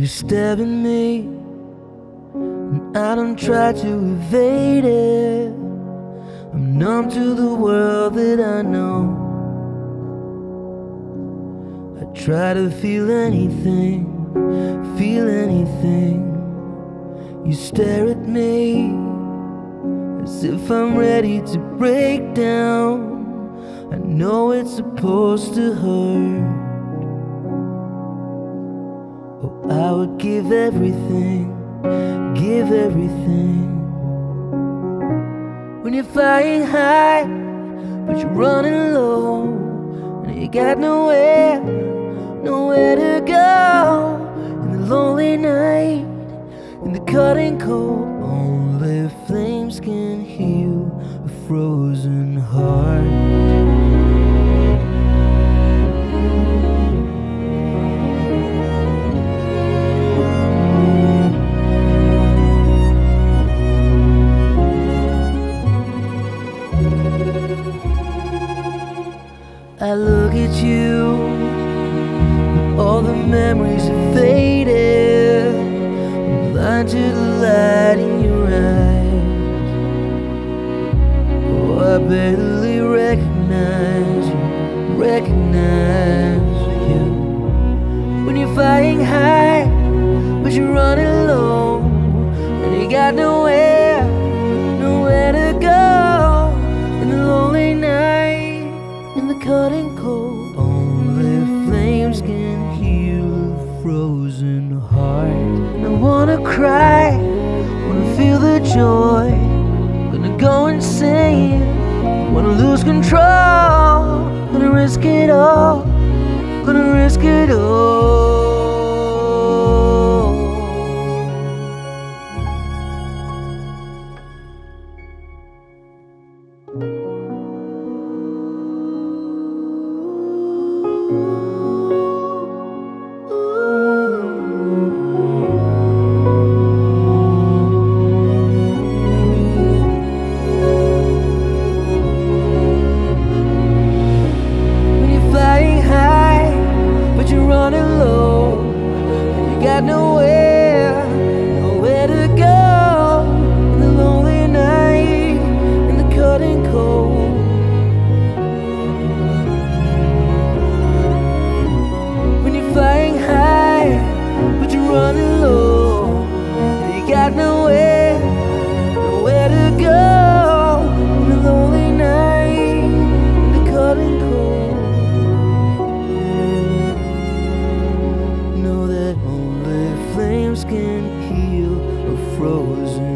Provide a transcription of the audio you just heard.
You're stabbing me, and I don't try to evade it. I'm numb to the world that I know. I try to feel anything, feel anything. You stare at me if I'm ready to break down. I know it's supposed to hurt. Oh, I would give everything, give everything. When you're flying high, but you're running low, and you got nowhere, nowhere to go. In the lonely night, in the cutting cold, frozen heart. I look at you, all the memories have faded. Barely recognize you, recognize you. When you're flying high, but you're running low, and you got nowhere, nowhere to go. In the lonely night, in the cutting cold, only flames can heal a frozen heart. And I wanna cry, wanna feel the joy, gonna go insane, wanna lose control, gonna risk it all, gonna risk it all. can heal a frozen